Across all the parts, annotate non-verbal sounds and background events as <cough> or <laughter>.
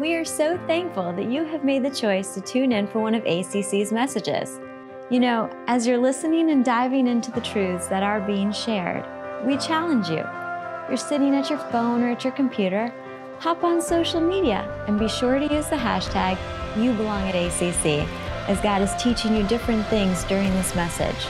We are so thankful that you have made the choice to tune in for one of ACC's messages. You know, as you're listening and diving into the truths that are being shared, we challenge you. You're sitting at your phone or at your computer, hop on social media and be sure to use the hashtag you belong at ACC as God is teaching you different things during this message.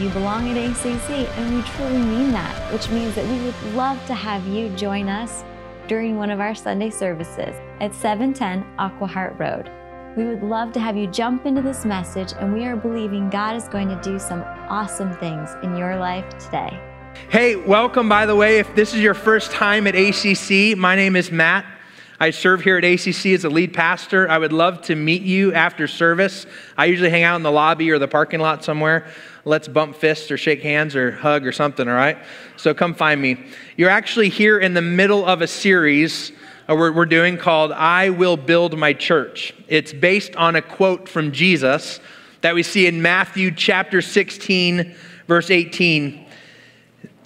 You belong at ACC, and we truly mean that, which means that we would love to have you join us during one of our Sunday services at 710 Aquahart Road. We would love to have you jump into this message, and we are believing God is going to do some awesome things in your life today. Hey, welcome, by the way. If this is your first time at ACC, my name is Matt. I serve here at ACC as a lead pastor. I would love to meet you after service. I usually hang out in the lobby or the parking lot somewhere. Let's bump fists or shake hands or hug or something, all right? So come find me. You're actually here in the middle of a series uh, we're, we're doing called I Will Build My Church. It's based on a quote from Jesus that we see in Matthew chapter 16, verse 18.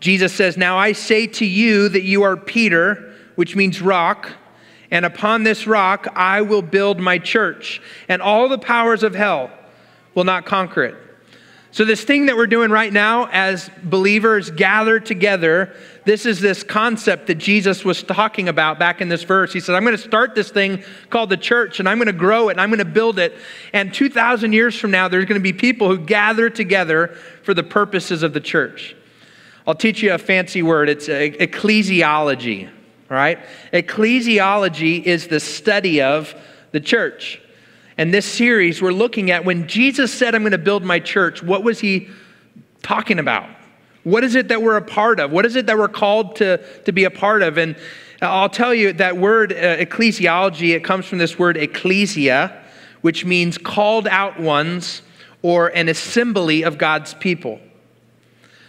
Jesus says, Now I say to you that you are Peter, which means rock and upon this rock I will build my church, and all the powers of hell will not conquer it. So, this thing that we're doing right now as believers gather together, this is this concept that Jesus was talking about back in this verse. He said, I'm going to start this thing called the church, and I'm going to grow it, and I'm going to build it. And 2,000 years from now, there's going to be people who gather together for the purposes of the church. I'll teach you a fancy word it's ecclesiology. All right? Ecclesiology is the study of the church. And this series, we're looking at when Jesus said, I'm going to build my church, what was he talking about? What is it that we're a part of? What is it that we're called to, to be a part of? And I'll tell you that word uh, ecclesiology, it comes from this word ecclesia, which means called out ones or an assembly of God's people.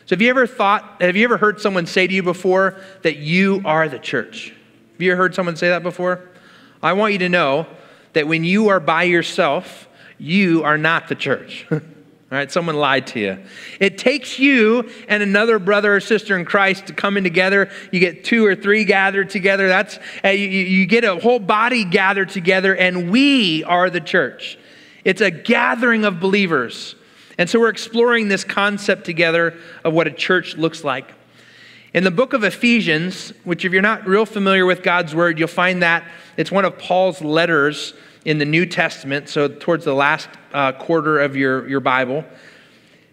So, have you ever thought, have you ever heard someone say to you before that you are the church? Have you ever heard someone say that before? I want you to know that when you are by yourself, you are not the church. <laughs> All right, someone lied to you. It takes you and another brother or sister in Christ to come in together. You get two or three gathered together. That's uh, you, you get a whole body gathered together, and we are the church. It's a gathering of believers and so we're exploring this concept together of what a church looks like. In the book of Ephesians, which, if you're not real familiar with God's word, you'll find that it's one of Paul's letters in the New Testament, so towards the last uh, quarter of your, your Bible.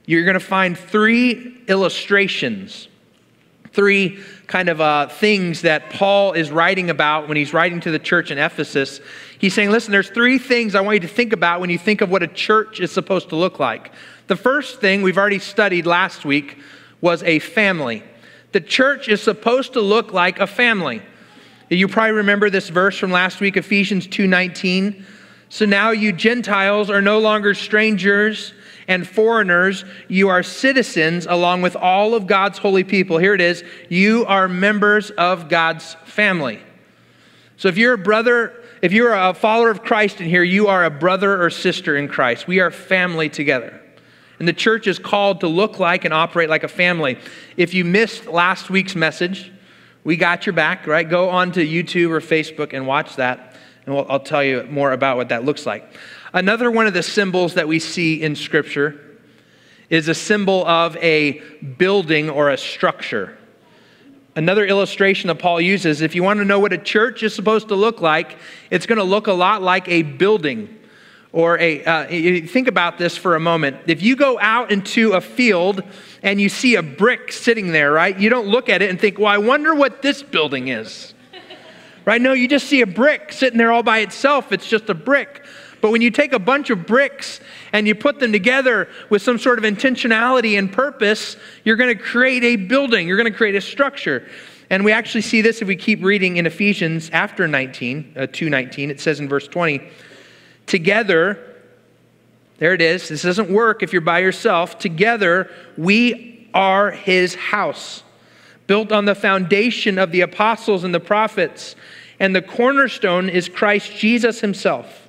You're going to find three illustrations, three kind of uh, things that Paul is writing about when he's writing to the church in Ephesus. He's saying, listen, there's three things I want you to think about when you think of what a church is supposed to look like. The first thing we've already studied last week was a family. The church is supposed to look like a family. You probably remember this verse from last week, Ephesians 2:19. So now you Gentiles are no longer strangers and foreigners, you are citizens along with all of God's holy people. Here it is. You are members of God's family. So if you're a brother, if you're a follower of Christ in here, you are a brother or sister in Christ. We are family together. And the church is called to look like and operate like a family. If you missed last week's message, we got your back, right? Go on to YouTube or Facebook and watch that, and we'll, I'll tell you more about what that looks like. Another one of the symbols that we see in Scripture is a symbol of a building or a structure. Another illustration that Paul uses if you want to know what a church is supposed to look like, it's going to look a lot like a building or a uh, think about this for a moment. If you go out into a field and you see a brick sitting there right you don't look at it and think well i wonder what this building is. Right? No you just see a brick sitting there all by itself. It's just a brick. But when you take a bunch of bricks and you put them together with some sort of intentionality and purpose you're going to create a building. You're going to create a structure. And we actually see this if we keep reading in ephesians after 19 uh, 219 it says in verse 20 Together, there it is. This doesn't work if you're by yourself. Together, we are his house, built on the foundation of the apostles and the prophets. And the cornerstone is Christ Jesus himself.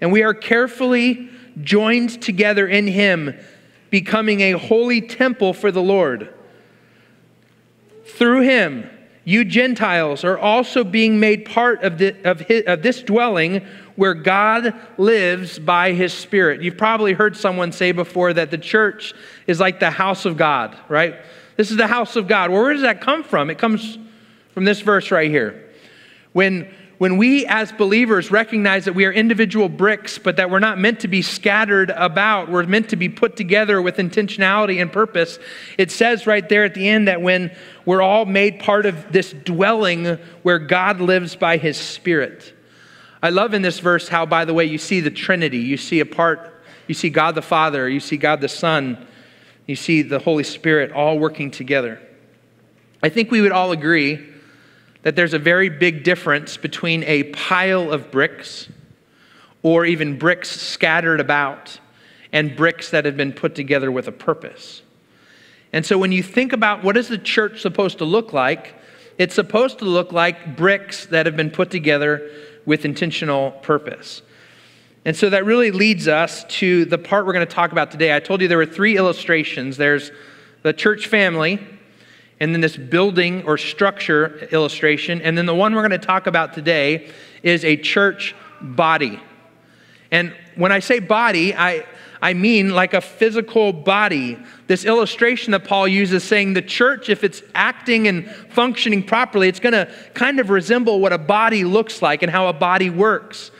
And we are carefully joined together in him, becoming a holy temple for the Lord. Through him, you Gentiles are also being made part of, the, of, his, of this dwelling where God lives by his Spirit. You've probably heard someone say before that the church is like the house of God, right? This is the house of God. Well, where does that come from? It comes from this verse right here. When when we as believers recognize that we are individual bricks, but that we're not meant to be scattered about, we're meant to be put together with intentionality and purpose, it says right there at the end that when we're all made part of this dwelling where God lives by his Spirit. I love in this verse how, by the way, you see the Trinity. You see a part, you see God the Father, you see God the Son, you see the Holy Spirit all working together. I think we would all agree that there's a very big difference between a pile of bricks or even bricks scattered about and bricks that have been put together with a purpose. And so when you think about what is the church supposed to look like, it's supposed to look like bricks that have been put together with intentional purpose. And so that really leads us to the part we're going to talk about today. I told you there were three illustrations. There's the church family, and then this building or structure illustration. And then the one we're going to talk about today is a church body. And when I say body, I, I mean like a physical body. This illustration that Paul uses saying the church, if it's acting and functioning properly, it's going to kind of resemble what a body looks like and how a body works.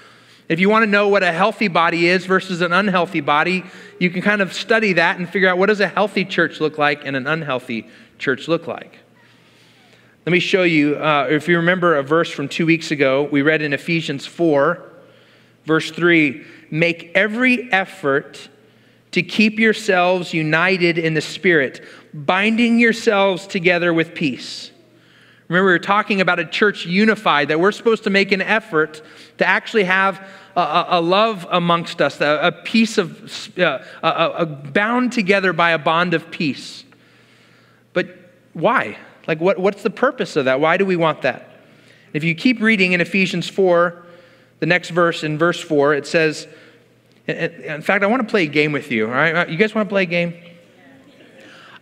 If you want to know what a healthy body is versus an unhealthy body, you can kind of study that and figure out what does a healthy church look like and an unhealthy church look like? Let me show you, uh, if you remember a verse from two weeks ago, we read in Ephesians 4, verse 3 make every effort to keep yourselves united in the Spirit, binding yourselves together with peace. Remember, we were talking about a church unified, that we're supposed to make an effort to actually have a, a love amongst us, a, a peace of, uh, a, bound together by a bond of peace. But why? Like, what, what's the purpose of that? Why do we want that? If you keep reading in Ephesians 4, the next verse, in verse 4, it says, in fact, I want to play a game with you. All right? You guys want to play a game?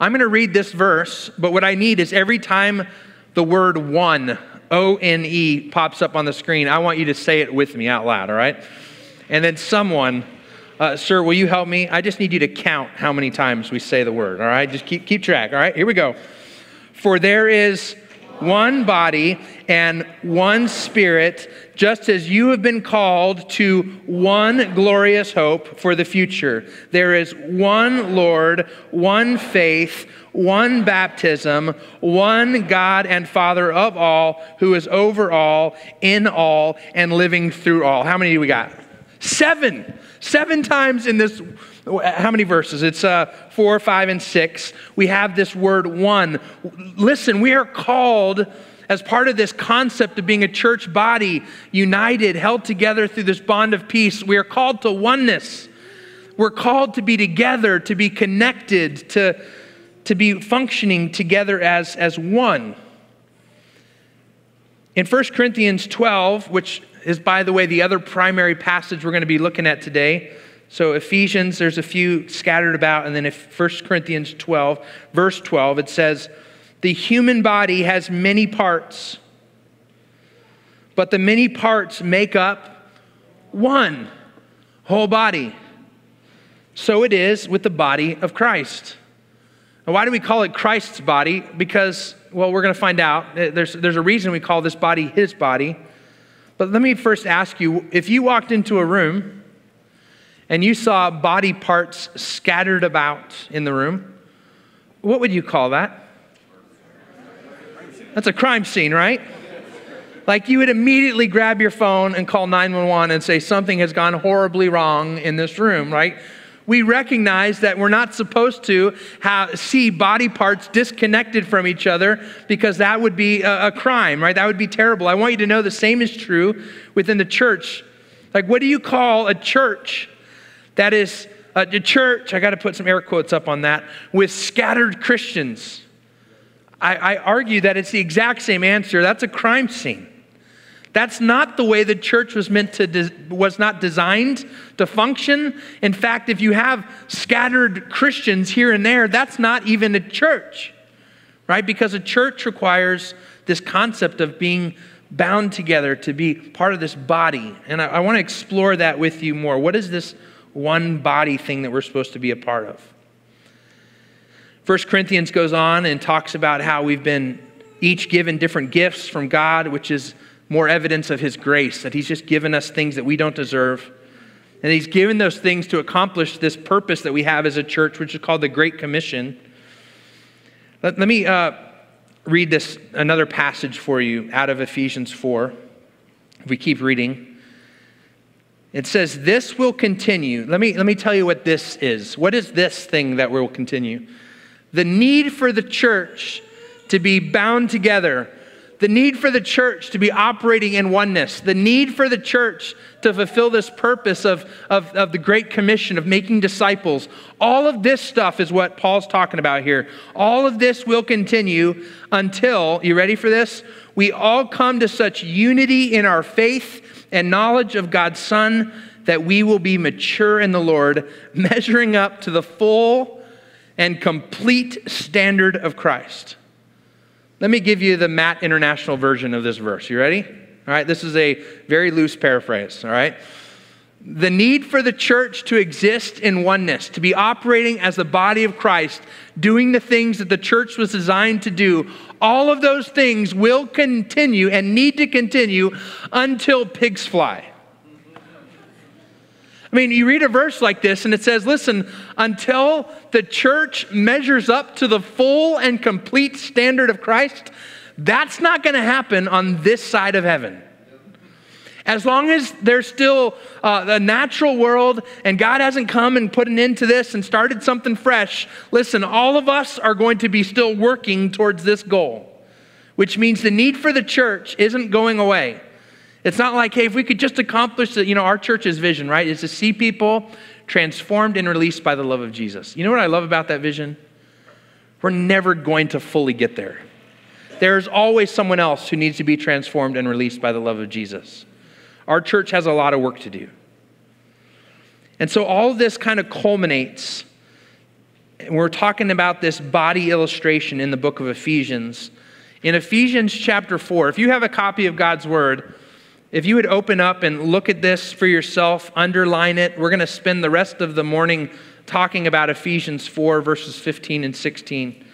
I'm going to read this verse, but what I need is every time the word one, O N E, pops up on the screen, I want you to say it with me out loud, all right? And then someone uh, Sir, will you help me? I just need you to count how many times we say the word, all right? Just keep, keep track, all right? Here we go. For there is one body and one spirit, just as you have been called to one glorious hope for the future. There is one Lord, one faith, one baptism, one God and Father of all, who is over all, in all, and living through all. How many do we got? Seven. Seven times in this, how many verses? It's uh, four, five, and six. We have this word one. Listen, we are called as part of this concept of being a church body, united, held together through this bond of peace. We are called to oneness. We're called to be together, to be connected, to, to be functioning together as, as one. In 1 Corinthians 12, which is, by the way, the other primary passage we're going to be looking at today. So, Ephesians, there's a few scattered about, and then if 1 Corinthians 12, verse 12, it says, The human body has many parts, but the many parts make up one whole body. So it is with the body of Christ. Now, why do we call it Christ's body? Because, well, we're going to find out. Eh, there's, there's a reason we call this body his body. But let me first ask you if you walked into a room and you saw body parts scattered about in the room, what would you call that? That's a crime scene, right? Like you would immediately grab your phone and call 911 and say something has gone horribly wrong in this room, right? we recognize that we're not supposed to have, see body parts disconnected from each other because that would be a, a crime, right? That would be terrible. I want you to know the same is true within the church. Like, what do you call a church that is uh, a, a church? I got to put some air quotes up on that with scattered Christians. I, I argue that it's the exact same answer. That's a crime scene. That's not the way the church was meant to was not designed to function. In fact, if you have scattered Christians here and there, that's not even a church. Right? Because a church requires this concept of being bound together to be part of this body. And I, I want to explore that with you more. What is this one body thing that we're supposed to be a part of? First Corinthians goes on and talks about how we've been each given different gifts from God, which is more evidence of his grace, that he's just given us things that we don't deserve. And he's given those things to accomplish this purpose that we have as a church, which is called the Great Commission. Let, let me uh, read this another passage for you out of Ephesians 4. If we keep reading, it says, This will continue. Let me, let me tell you what this is. What is this thing that will continue? The need for the church to be bound together the need for the church to be operating in oneness, the need for the church to fulfill this purpose of, of, of, the Great Commission of making disciples. All of this stuff is what Paul's talking about here. All of this will continue until, you ready for this? We all come to such unity in our faith and knowledge of God's Son that we will be mature in the Lord, <laughs> measuring up to the full and complete standard of Christ. Let me give you the Matt International version of this verse. You ready? All right, this is a very loose paraphrase, all right? The need for the church to exist in oneness, to be operating as the body of Christ, doing the things that the church was designed to do, all of those things will continue and need to continue until pigs fly. I mean, you read a verse like this and it says, listen, until the church measures up to the full and complete standard of Christ, that's not going to happen on this side of heaven. As long as there's still uh, the natural world and God hasn't come and put an end to this and started something fresh, listen, all of us are going to be still working towards this goal, which means the need for the church isn't going away. It's not like, hey, if we could just accomplish the, you know, our church's vision, right, is to see people transformed and released by the love of Jesus. You know what I love about that vision? We're never going to fully get there. There's always someone else who needs to be transformed and released by the love of Jesus. Our church has a lot of work to do. And so all this kind of culminates. And we're talking about this body illustration in the book of Ephesians. In Ephesians chapter 4, if you have a copy of God's word, if you would open up and look at this for yourself, underline it, we're going to spend the rest of the morning talking about Ephesians 4, verses 15 and 16.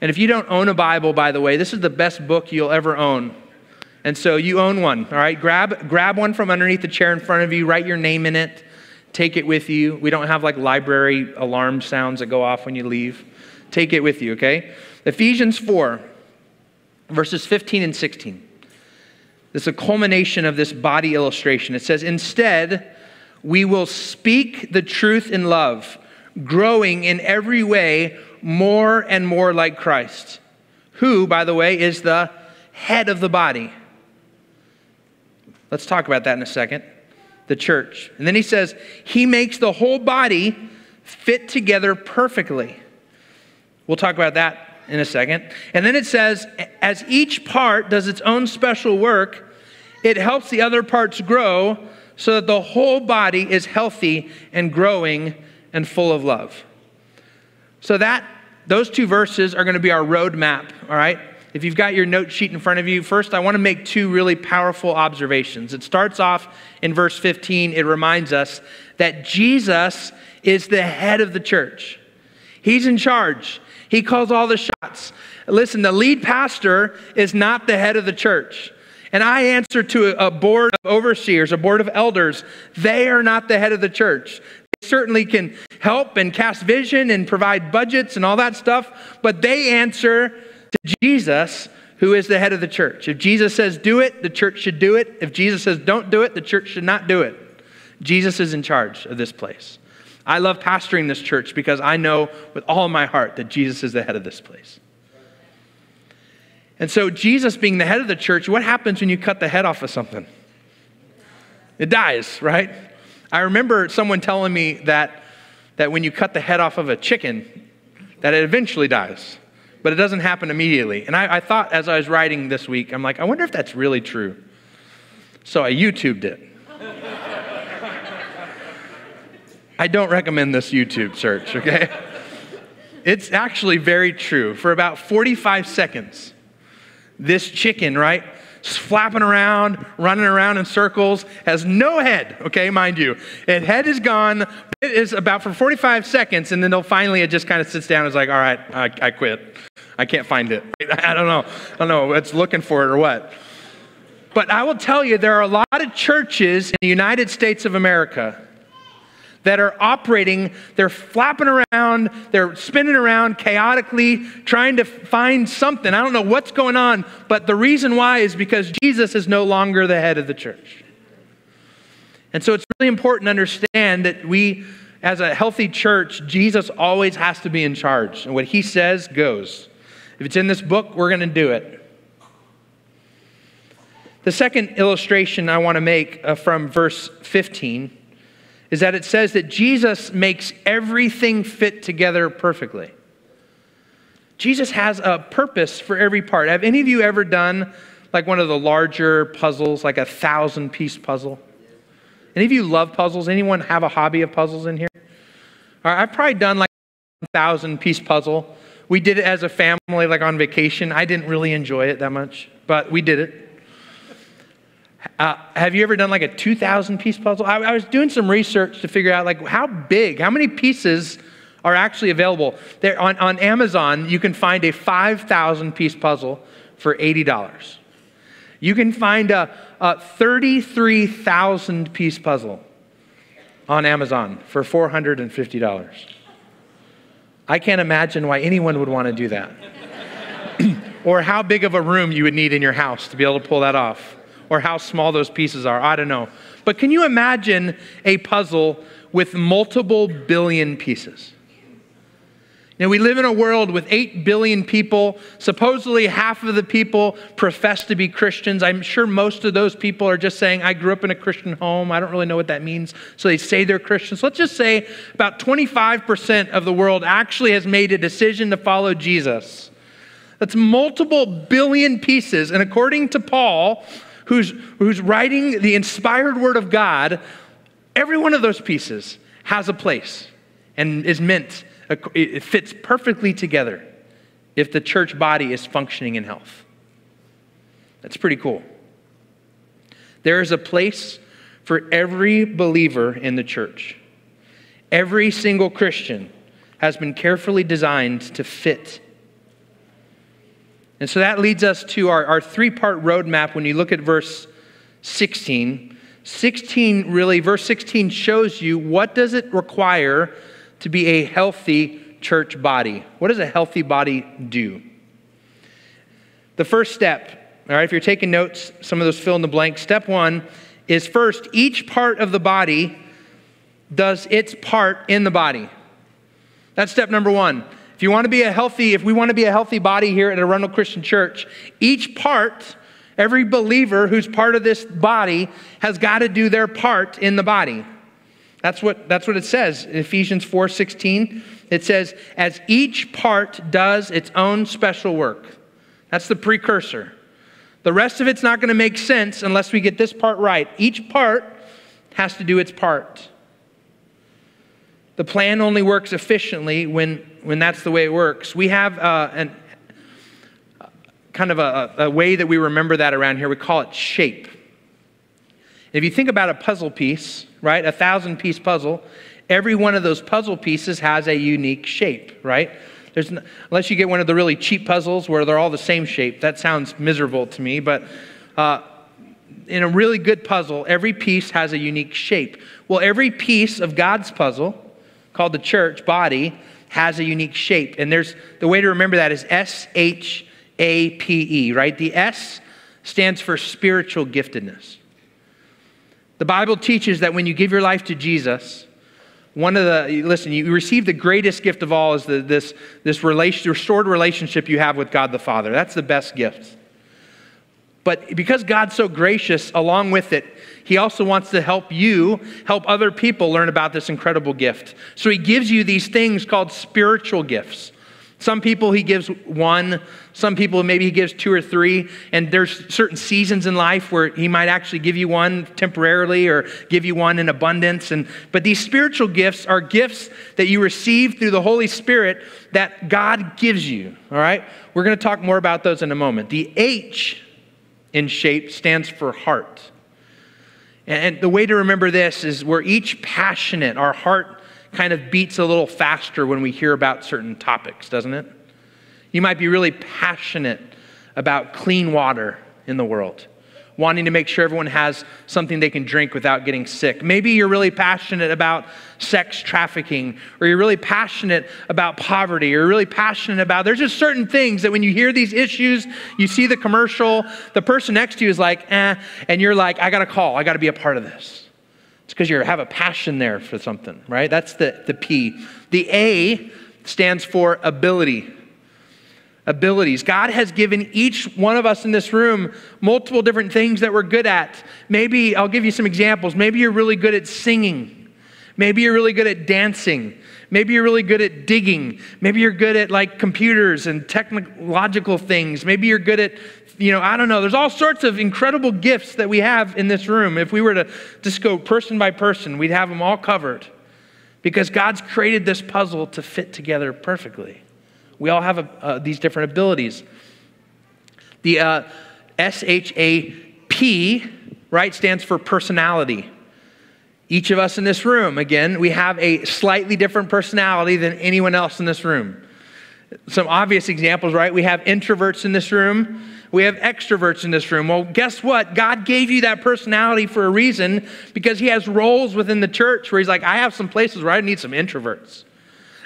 And if you don't own a Bible, by the way, this is the best book you'll ever own. And so you own one, all right? Grab, grab one from underneath the chair in front of you, write your name in it, take it with you. We don't have like library alarm sounds that go off when you leave. Take it with you, okay? Ephesians 4, verses 15 and 16. This is a culmination of this body illustration. It says, Instead, we will speak the truth in love, growing in every way more and more like Christ, who, by the way, is the head of the body. Let's talk about that in a second. The church. And then he says, He makes the whole body fit together perfectly. We'll talk about that in a second. And then it says, as each part does its own special work, it helps the other parts grow so that the whole body is healthy and growing and full of love. So that those two verses are going to be our roadmap, all right? If you've got your note sheet in front of you, first I want to make two really powerful observations. It starts off in verse 15. It reminds us that Jesus is the head of the church. He's in charge. He calls all the shots. Listen, the lead pastor is not the head of the church. And I answer to a board of overseers, a board of elders. They are not the head of the church. They certainly can help and cast vision and provide budgets and all that stuff, but they answer to Jesus, who is the head of the church. If Jesus says do it, the church should do it. If Jesus says don't do it, the church should not do it. Jesus is in charge of this place. I love pastoring this church because I know with all my heart that Jesus is the head of this place. And so, Jesus being the head of the church, what happens when you cut the head off of something? It dies, right? I remember someone telling me that, that when you cut the head off of a chicken, that it eventually dies, but it doesn't happen immediately. And I, I thought as I was writing this week, I'm like, I wonder if that's really true. So I YouTubed it. I don't recommend this YouTube search, okay? It's actually very true. For about 45 seconds, this chicken, right? Flapping around, running around in circles, has no head, okay, mind you. Its head is gone. It is about for 45 seconds, and then they'll finally, it just kind of sits down and is like, all right, I, I quit. I can't find it. <laughs> I don't know. I don't know. It's looking for it or what. But I will tell you, there are a lot of churches in the United States of America that are operating, they're flapping around, they're spinning around chaotically, trying to find something. I don't know what's going on, but the reason why is because Jesus is no longer the head of the church. And so it's really important to understand that we, as a healthy church, Jesus always has to be in charge. And what he says goes. If it's in this book, we're going to do it. The second illustration I want to make uh, from verse 15 is that it says that Jesus makes everything fit together perfectly. Jesus has a purpose for every part. Have any of you ever done like one of the larger puzzles, like a thousand piece puzzle? Any of you love puzzles? Anyone have a hobby of puzzles in here? All right, I've probably done like a thousand piece puzzle. We did it as a family, like on vacation. I didn't really enjoy it that much, but we did it. Uh, have you ever done like a 2,000 piece puzzle? I, I, was doing some research to figure out like how big, how many pieces are actually available. There, on, on Amazon, you can find a 5,000 piece puzzle for $80. You can find a, a 33,000 piece puzzle on Amazon for $450. I can't imagine why anyone would want to do that. <clears throat> or how big of a room you would need in your house to be able to pull that off or how small those pieces are. I don't know. But can you imagine a puzzle with multiple billion pieces? Now, we live in a world with 8 billion people. Supposedly, half of the people profess to be Christians. I'm sure most of those people are just saying, I grew up in a Christian home. I don't really know what that means. So they say they're Christians. Let's just say about 25% of the world actually has made a decision to follow Jesus. That's multiple billion pieces. And according to Paul, who's, who's writing the inspired word of God, every one of those pieces has a place and is meant, it fits perfectly together if the church body is functioning in health. That's pretty cool. There is a place for every believer in the church. Every single Christian has been carefully designed to fit and so that leads us to our, our three part roadmap when you look at verse 16. 16 really, verse 16 shows you what does it require to be a healthy church body? What does a healthy body do? The first step, all right, if you're taking notes, some of those fill in the blank. Step one is first, each part of the body does its part in the body. That's step number one. If you want to be a healthy, if we want to be a healthy body here at Arundel Christian Church, each part, every believer who's part of this body has got to do their part in the body. That's what, that's what it says in Ephesians 4:16. It says, as each part does its own special work. That's the precursor. The rest of it's not going to make sense unless we get this part right. Each part has to do its part. The plan only works efficiently when, when that's the way it works. We have uh, an, kind of a, a way that we remember that around here. We call it shape. If you think about a puzzle piece, right, a thousand piece puzzle, every one of those puzzle pieces has a unique shape, right? There's, unless you get one of the really cheap puzzles where they're all the same shape, that sounds miserable to me. But uh, in a really good puzzle, every piece has a unique shape. Well, every piece of God's puzzle called the church body has a unique shape. And there's the way to remember that is S H A P E, right? The S stands for spiritual giftedness. The Bible teaches that when you give your life to Jesus, one of the listen, you receive the greatest gift of all is the, this, this relation, restored relationship you have with God the Father. That's the best gift. But because God's so gracious, along with it, He also wants to help you, help other people learn about this incredible gift. So He gives you these things called spiritual gifts. Some people he gives one, some people maybe he gives two or three, and there's certain seasons in life where he might actually give you one temporarily or give you one in abundance. And but these spiritual gifts are gifts that you receive through the Holy Spirit that God gives you. All right? We're going to talk more about those in a moment. The H in shape stands for heart. And the way to remember this is we're each passionate. Our heart kind of beats a little faster when we hear about certain topics, doesn't it? You might be really passionate about clean water in the world, wanting to make sure everyone has something they can drink without getting sick. Maybe you're really passionate about sex trafficking, or you're really passionate about poverty, or you're really passionate about. There's just certain things that when you hear these issues, you see the commercial, the person next to you is like, eh, and you're like, I got to call, I got to be a part of this. It's because you have a passion there for something, right? That's the, the P. The A stands for ability. Abilities. God has given each one of us in this room multiple different things that we're good at. Maybe I'll give you some examples. Maybe you're really good at singing. Maybe you're really good at dancing. Maybe you're really good at digging. Maybe you're good at like computers and technological things. Maybe you're good at you know, I don't know. There's all sorts of incredible gifts that we have in this room. If we were to just go person by person, we'd have them all covered because God's created this puzzle to fit together perfectly. We all have a, uh, these different abilities. The uh, SHAP, right, stands for personality. Each of us in this room, again, we have a slightly different personality than anyone else in this room. Some obvious examples, right? We have introverts in this room we have extroverts in this room. Well, guess what? God gave you that personality for a reason because He has roles within the church where He's like, I have some places where I need some introverts.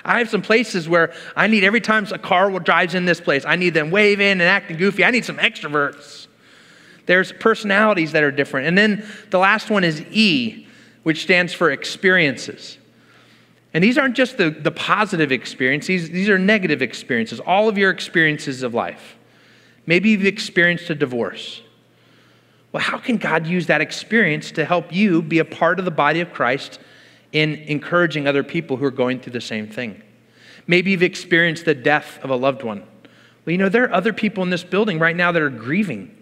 I have some places where I need every time a car drives in this place, I need them waving and acting goofy. I need some extroverts. There's personalities that are different. And then the last one is E, which stands for experiences. And these aren't just the, the positive experiences, these, these are negative experiences, all of your experiences of life. Maybe you've experienced a divorce. Well, how can God use that experience to help you be a part of the body of Christ in encouraging other people who are going through the same thing? Maybe you've experienced the death of a loved one. Well, you know, there are other people in this building right now that are grieving.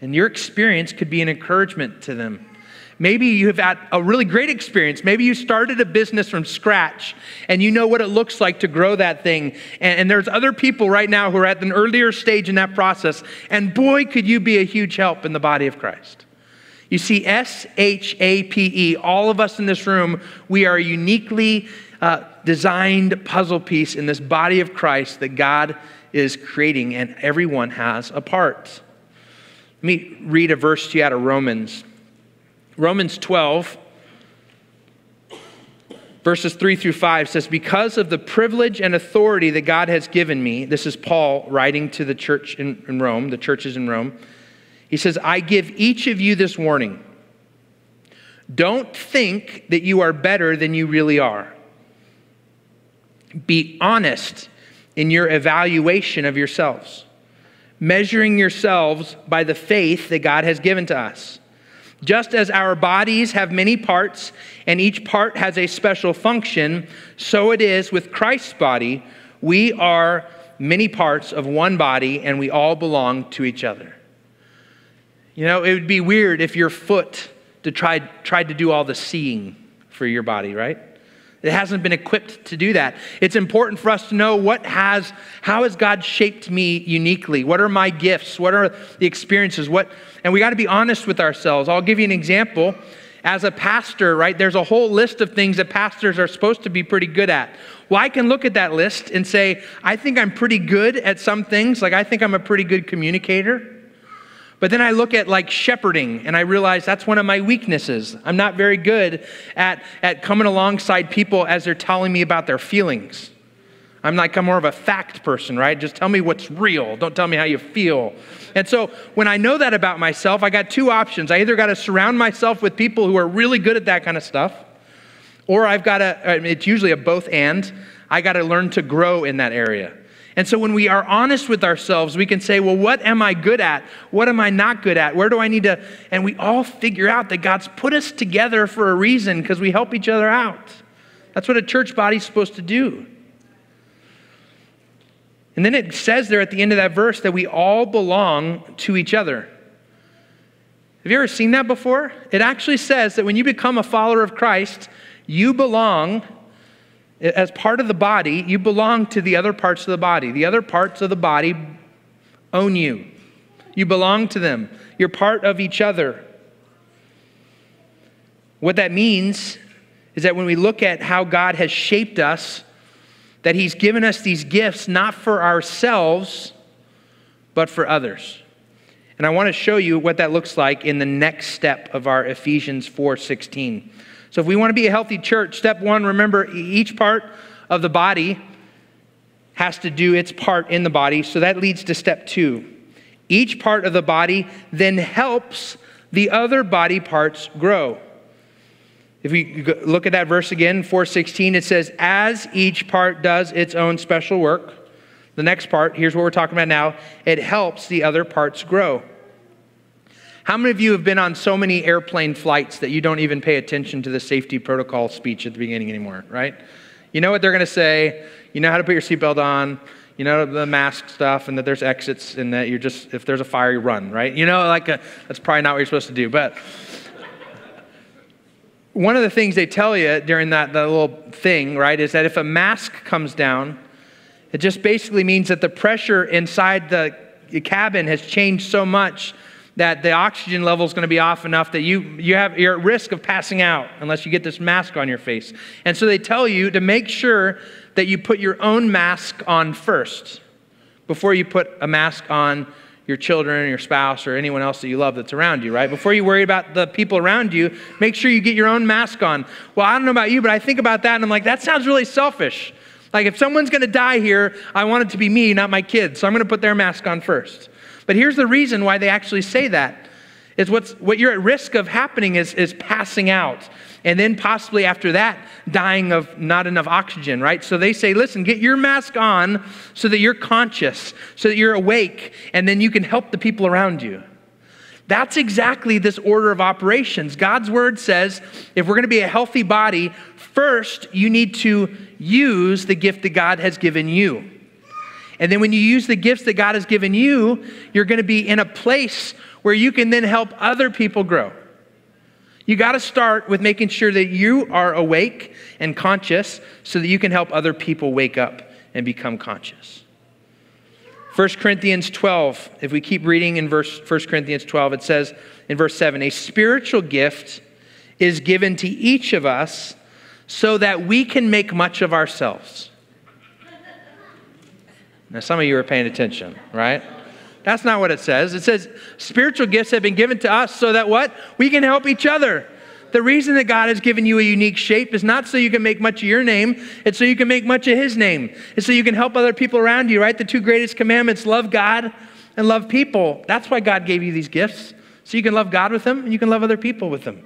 And your experience could be an encouragement to them. Maybe you have had a really great experience. Maybe you started a business from scratch and you know what it looks like to grow that thing. And, and, there's other people right now who are at an earlier stage in that process. And boy, could you be a huge help in the body of Christ. You see, S H A P E, all of us in this room, we are a uniquely uh, designed puzzle piece in this body of Christ that God is creating, and everyone has a part. Let me read a verse to you out of Romans. Romans 12, verses 3 through 5 says, Because of the privilege and authority that God has given me, this is Paul writing to the church in, in Rome, the churches in Rome. He says, I give each of you this warning. Don't think that you are better than you really are. Be honest in your evaluation of yourselves, measuring yourselves by the faith that God has given to us. Just as our bodies have many parts and each part has a special function, so it is with Christ's body. We are many parts of one body and we all belong to each other. You know, it would be weird if your foot to try, tried to do all the seeing for your body, right? It hasn't been equipped to do that. It's important for us to know what has, how has God shaped me uniquely? What are my gifts? What are the experiences? What, and we got to be honest with ourselves. I'll give you an example. As a pastor, right, there's a whole list of things that pastors are supposed to be pretty good at. Well, I can look at that list and say, I think I'm pretty good at some things. Like, I think I'm a pretty good communicator. But then I look at like shepherding and I realize that's one of my weaknesses. I'm not very good at, at coming alongside people as they're telling me about their feelings. I'm like, I'm more of a fact person, right? Just tell me what's real. Don't tell me how you feel. And so when I know that about myself, I got two options. I either got to surround myself with people who are really good at that kind of stuff, or I've got to, it's usually a both and, I got to learn to grow in that area. And so when we are honest with ourselves, we can say, well, what am I good at? What am I not good at? Where do I need to? And we all figure out that God's put us together for a reason because we help each other out. That's what a church body's supposed to do. And then it says there at the end of that verse that we all belong to each other. Have you ever seen that before? It actually says that when you become a follower of Christ, you belong, as part of the body, you belong to the other parts of the body. The other parts of the body own you, you belong to them, you're part of each other. What that means is that when we look at how God has shaped us, that He's given us these gifts not for ourselves, but for others. And I want to show you what that looks like in the next step of our Ephesians 4:16. So if we want to be a healthy church, step 1, remember each part of the body has to do its part in the body. So that leads to step 2. Each part of the body then helps the other body parts grow. If we look at that verse again, 416, it says, As each part does its own special work, the next part, here's what we're talking about now, it helps the other parts grow. How many of you have been on so many airplane flights that you don't even pay attention to the safety protocol speech at the beginning anymore, right? You know what they're going to say, you know how to put your seatbelt on, you know the mask stuff, and that there's exits, and that you're just, if there's a fire, you run, right? You know, like a, that's probably not what you're supposed to do, but one of the things they tell you during that, that little thing, right, is that if a mask comes down, it just basically means that the pressure inside the cabin has changed so much that the oxygen level is going to be off enough that you, you have, you're at risk of passing out unless you get this mask on your face. And so they tell you to make sure that you put your own mask on first before you put a mask on your children, your spouse, or anyone else that you love that's around you, right? Before you worry about the people around you, make sure you get your own mask on. Well, I don't know about you, but I think about that and I'm like, that sounds really selfish. Like, if someone's gonna die here, I want it to be me, not my kids. So I'm gonna put their mask on first. But here's the reason why they actually say that is what's, what you're at risk of happening is, is passing out. And then possibly after that, dying of not enough oxygen, right? So they say, listen, get your mask on so that you're conscious, so that you're awake, and then you can help the people around you. That's exactly this order of operations. God's word says if we're going to be a healthy body, first you need to use the gift that God has given you. And then when you use the gifts that God has given you, you're going to be in a place where you can then help other people grow. You got to start with making sure that you are awake and conscious so that you can help other people wake up and become conscious. 1 Corinthians 12, if we keep reading in verse 1 Corinthians 12, it says in verse 7 A spiritual gift is given to each of us so that we can make much of ourselves. Now, some of you are paying attention, right? That's not what it says. It says spiritual gifts have been given to us so that what? We can help each other. The reason that God has given you a unique shape is not so you can make much of your name, it's so you can make much of His name. It's so you can help other people around you, right? The two greatest commandments love God and love people. That's why God gave you these gifts. So you can love God with them and you can love other people with them.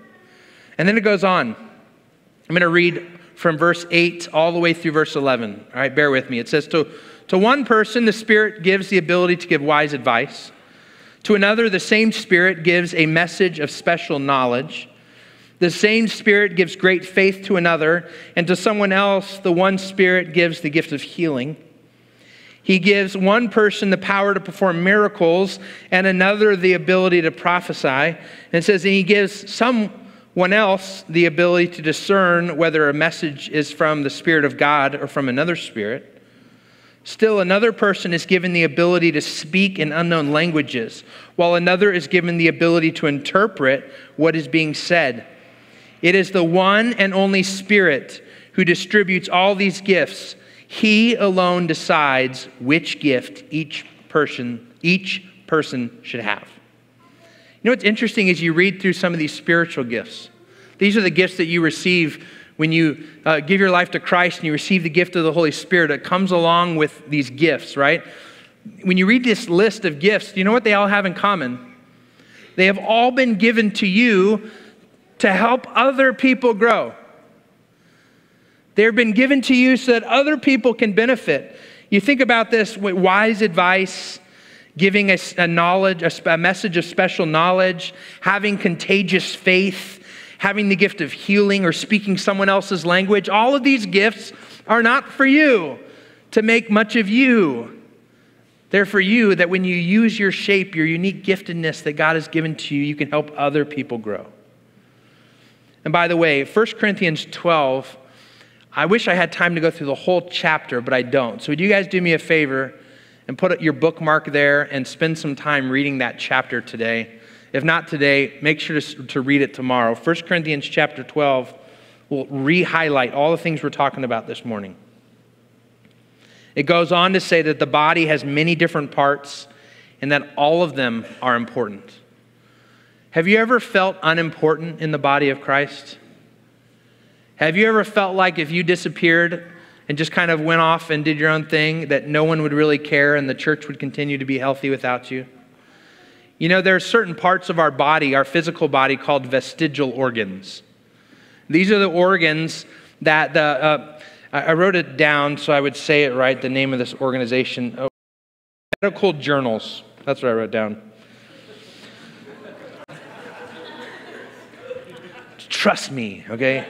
And then it goes on. I'm going to read from verse 8 all the way through verse 11. All right, bear with me. It says, To to one person, the Spirit gives the ability to give wise advice. To another, the same Spirit gives a message of special knowledge. The same Spirit gives great faith to another, and to someone else, the one Spirit gives the gift of healing. He gives one person the power to perform miracles, and another the ability to prophesy. And it says, and he gives someone else the ability to discern whether a message is from the Spirit of God or from another spirit. Still, another person is given the ability to speak in unknown languages, while another is given the ability to interpret what is being said. It is the one and only Spirit who distributes all these gifts. He alone decides which gift each person, each person should have. You know what's interesting is you read through some of these spiritual gifts. These are the gifts that you receive when you uh, give your life to Christ and you receive the gift of the Holy Spirit, it comes along with these gifts, right? When you read this list of gifts, do you know what they all have in common? They have all been given to you to help other people grow. They've been given to you so that other people can benefit. You think about this wise advice, giving a, a knowledge, a, a message of special knowledge, having contagious faith, having the gift of healing or speaking someone else's language. All of these gifts are not for you to make much of you. They're for you that when you use your shape, your unique giftedness that God has given to you, you can help other people grow. And by the way, 1 Corinthians 12, I wish I had time to go through the whole chapter, but I don't. So would you guys do me a favor and put your bookmark there and spend some time reading that chapter today? If not today, make sure to, to read it tomorrow. 1 Corinthians chapter 12 will re-highlight all the things we're talking about this morning. It goes on to say that the body has many different parts and that all of them are important. Have you ever felt unimportant in the body of Christ? Have you ever felt like if you disappeared and just kind of went off and did your own thing, that no one would really care and the church would continue to be healthy without you? You know, there are certain parts of our body, our physical body, called vestigial organs. These are the organs that the, uh, I wrote it down so I would say it right, the name of this organization. Oh, medical journals. That's what I wrote down. Trust me, okay?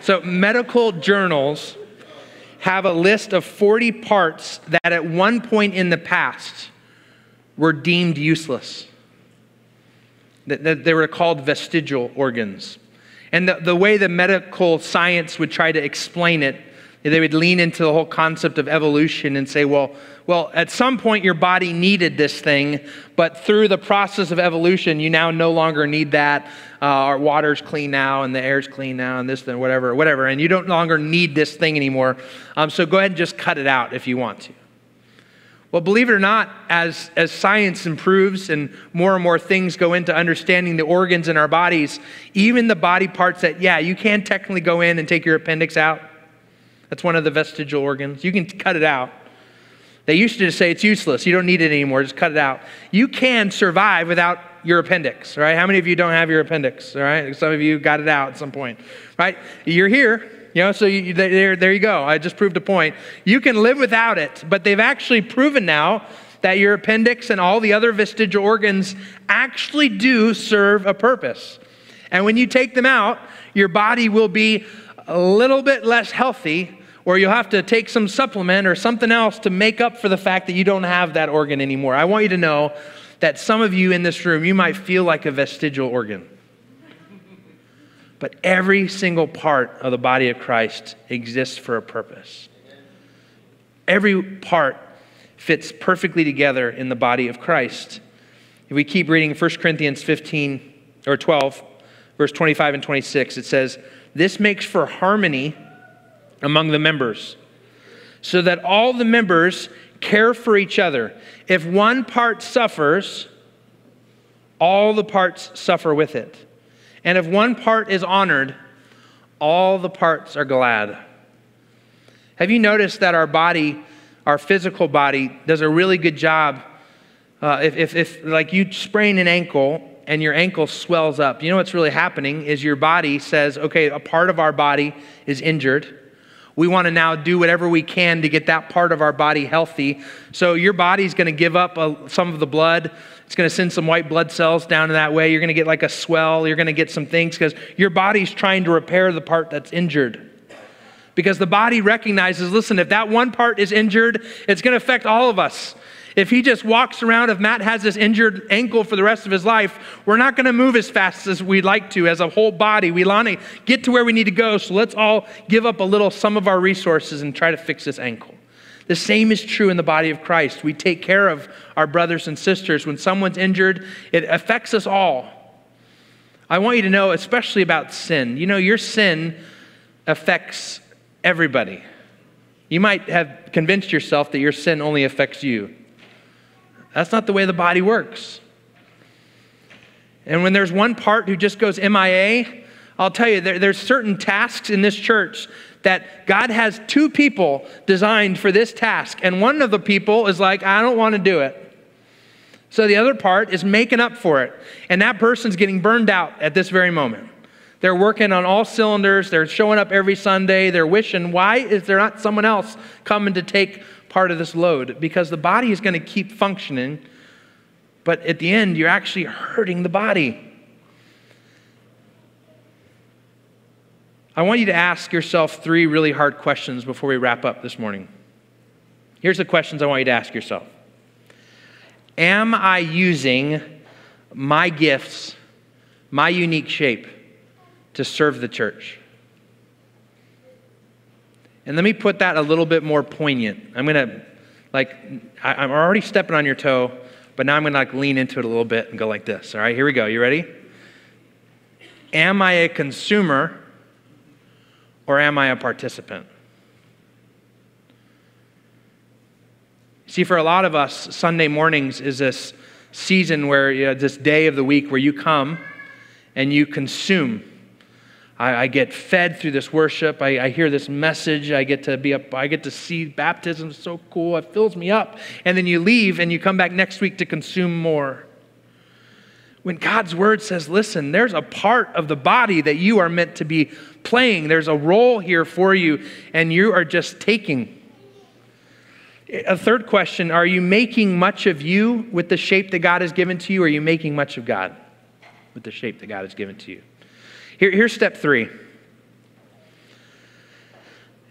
so, medical journals have a list of 40 parts that at one point in the past were deemed useless. That they were called vestigial organs. And the, the way the medical science would try to explain it, they would lean into the whole concept of evolution and say, well, well, at some point your body needed this thing, but through the process of evolution, you now no longer need that. Uh, our water's clean now, and the air's clean now, and this, and whatever, whatever, and you don't longer need this thing anymore. Um, so go ahead and just cut it out if you want to. Well, believe it or not, as, as science improves and more and more things go into understanding the organs in our bodies, even the body parts that, yeah, you can technically go in and take your appendix out. That's one of the vestigial organs. You can cut it out. They used to just say it's useless. You don't need it anymore. Just cut it out. You can survive without your appendix, right? How many of you don't have your appendix, all right? Some of you got it out at some point, right? You're here. You know, so you, there, there you go. I just proved a point. You can live without it, but they've actually proven now that your appendix and all the other vestigial organs actually do serve a purpose. And when you take them out, your body will be a little bit less healthy, or you'll have to take some supplement or something else to make up for the fact that you don't have that organ anymore. I want you to know that some of you in this room, you might feel like a vestigial organ. But every single part of the body of Christ exists for a purpose. Every part fits perfectly together in the body of Christ. If we keep reading 1 Corinthians 15 or 12, verse 25 and 26, it says, This makes for harmony among the members, so that all the members care for each other. If one part suffers, all the parts suffer with it. And if one part is honored, all the parts are glad. Have you noticed that our body, our physical body, does a really good job? Uh, if, if, if, like, you sprain an ankle and your ankle swells up, you know what's really happening is your body says, okay, a part of our body is injured. We want to now do whatever we can to get that part of our body healthy. So your body's going to give up a, some of the blood it's going to send some white blood cells down in that way. You're going to get like a swell. You're going to get some things because your body's trying to repair the part that's injured. Because the body recognizes listen, if that one part is injured, it's going to affect all of us. If he just walks around, if Matt has this injured ankle for the rest of his life, we're not going to move as fast as we'd like to as a whole body. We want to get to where we need to go, so let's all give up a little, some of our resources and try to fix this ankle. The same is true in the body of Christ. We take care of our brothers and sisters. When someone's injured, it affects us all. I want you to know, especially about sin. You know, your sin affects everybody. You might have convinced yourself that your sin only affects you. That's not the way the body works. And when there's one part who just goes MIA, I'll tell you, there, there's certain tasks in this church that God has two people designed for this task, and one of the people is like, I don't want to do it. So the other part is making up for it. And that person's getting burned out at this very moment. They're working on all cylinders. They're showing up every Sunday. They're wishing, why is there not someone else coming to take part of this load? Because the body is going to keep functioning, but at the end, you're actually hurting the body. I want you to ask yourself three really hard questions before we wrap up this morning. Here's the questions I want you to ask yourself Am I using my gifts, my unique shape, to serve the church? And let me put that a little bit more poignant. I'm going to, like, I, am already stepping on your toe, but now I'm going to like lean into it a little bit and go like this. All right, here we go. You ready? Am I a consumer or am I a participant? See, for a lot of us, Sunday mornings is this season where, you know, this day of the week where you come and you consume. I, I get fed through this worship. I, I, hear this message. I get to be up. I get to see baptism. It's so cool. It fills me up. And then you leave and you come back next week to consume more. When God's word says, listen, there's a part of the body that you are meant to be playing. There's a role here for you, and you are just taking. A third question Are you making much of you with the shape that God has given to you, or are you making much of God with the shape that God has given to you? Here, here's step three.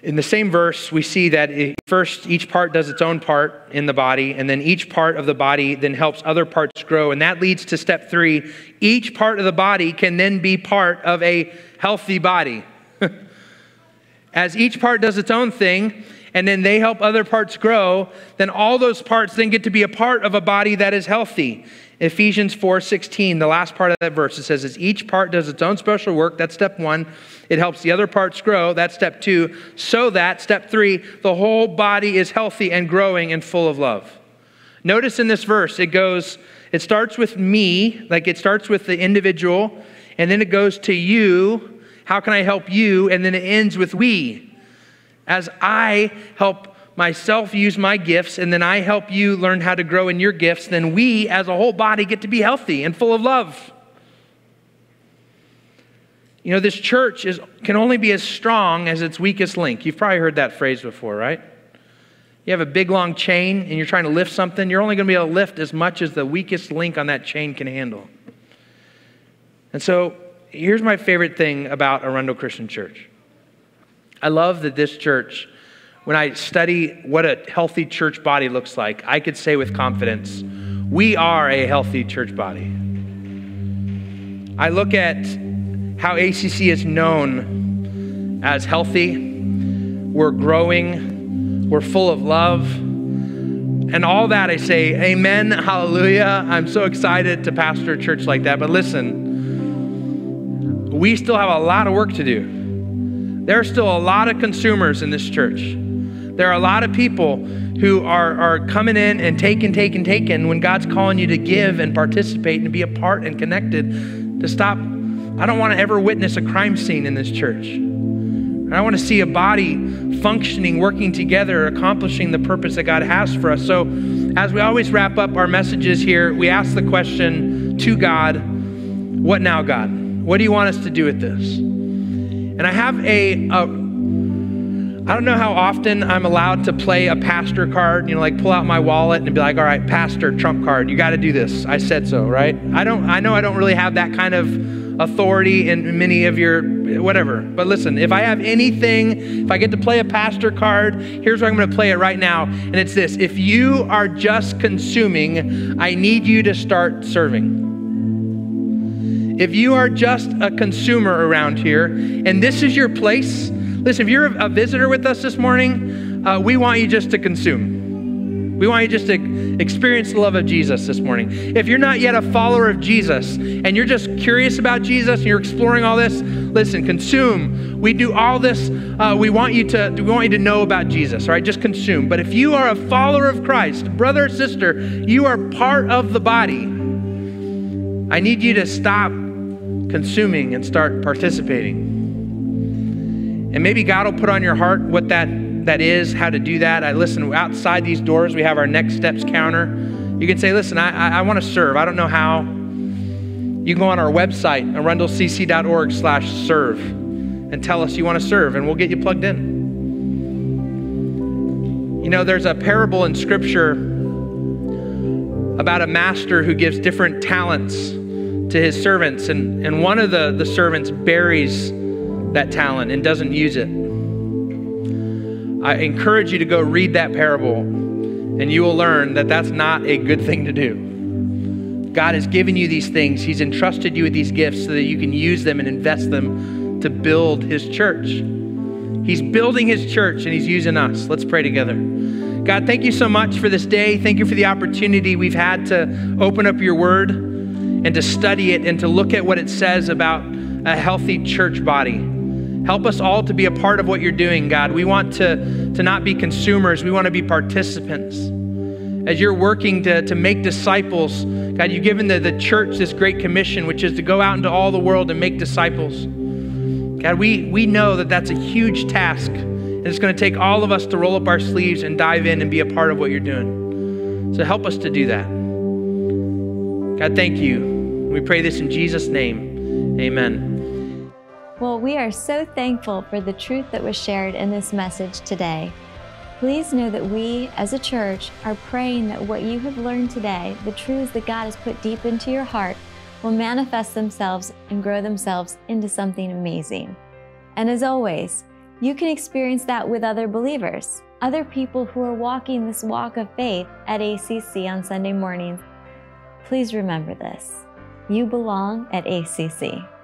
In the same verse, we see that first each part does its own part in the body, and then each part of the body then helps other parts grow. And that leads to step three. Each part of the body can then be part of a healthy body. <laughs> As each part does its own thing, and then they help other parts grow, then all those parts then get to be a part of a body that is healthy. Ephesians 4:16, the last part of that verse, it says, as each part does its own special work, that's step one. It helps the other parts grow, that's step two. So that, step three, the whole body is healthy and growing and full of love. Notice in this verse, it goes, it starts with me, like it starts with the individual, and then it goes to you. How can I help you? And then it ends with we. As I help myself use my gifts and then I help you learn how to grow in your gifts, then we as a whole body get to be healthy and full of love. You know, this church is, can only be as strong as its weakest link. You've probably heard that phrase before, right? You have a big long chain and you're trying to lift something, you're only going to be able to lift as much as the weakest link on that chain can handle. And so here's my favorite thing about Arundel Christian Church I love that this church, when I study what a healthy church body looks like, I could say with confidence, we are a healthy church body. I look at how ACC is known as healthy, we're growing, we're full of love. And all that I say, Amen, hallelujah. I'm so excited to pastor a church like that. But listen, we still have a lot of work to do. There are still a lot of consumers in this church. There are a lot of people who are, are coming in and taking, taking, taking when God's calling you to give and participate and be a part and connected to stop. I don't want to ever witness a crime scene in this church. I want to see a body functioning, working together, accomplishing the purpose that God has for us. So, as we always wrap up our messages here, we ask the question to God, What now, God? What do you want us to do with this? And I have a, a I don't know how often I'm allowed to play a pastor card, you know, like pull out my wallet and be like, all right, pastor, trump card, you got to do this. I said so, right? I don't, I know I don't really have that kind of authority in many of your, whatever. But listen, if I have anything, if I get to play a pastor card, here's where I'm going to play it right now. And it's this if you are just consuming, I need you to start serving. If you are just a consumer around here and this is your place, listen, if you're a visitor with us this morning, uh, we want you just to consume. We want you just to experience the love of Jesus this morning. If you're not yet a follower of Jesus and you're just curious about Jesus and you're exploring all this, listen, consume. We do all this. Uh, we want you to we want you to know about Jesus, all right? Just consume. But if you are a follower of Christ, brother or sister, you are part of the body. I need you to stop consuming and start participating. And maybe God will put on your heart what that, that is, how to do that. I listen, outside these doors, we have our next steps counter. You can say, listen, I, I, I want to serve. I don't know how. You can go on our website, arundelcc.org slash serve, and tell us you want to serve, and we'll get you plugged in. You know, there's a parable in Scripture about a master who gives different talents to his servants, and, and one of the, the servants buries that talent and doesn't use it. I encourage you to go read that parable, and you will learn that that's not a good thing to do. God has given you these things, He's entrusted you with these gifts so that you can use them and invest them to build His church. He's building His church and He's using us. Let's pray together. God, thank you so much for this day. Thank you for the opportunity we've had to open up your word and to study it and to look at what it says about a healthy church body. Help us all to be a part of what you're doing, God. We want to, to not be consumers, we want to be participants. As you're working to, to make disciples, God, you've given the, the church this great commission, which is to go out into all the world and make disciples. God, we, we know that that's a huge task, and it's going to take all of us to roll up our sleeves and dive in and be a part of what you're doing. So help us to do that. God, thank you. We pray this in Jesus' name. Amen. Well, we are so thankful for the truth that was shared in this message today. Please know that we, as a church, are praying that what you have learned today, the truths that God has put deep into your heart, will manifest themselves and grow themselves into something amazing. And as always, you can experience that with other believers, other people who are walking this walk of faith at ACC on Sunday mornings. Please remember this you belong at ACC.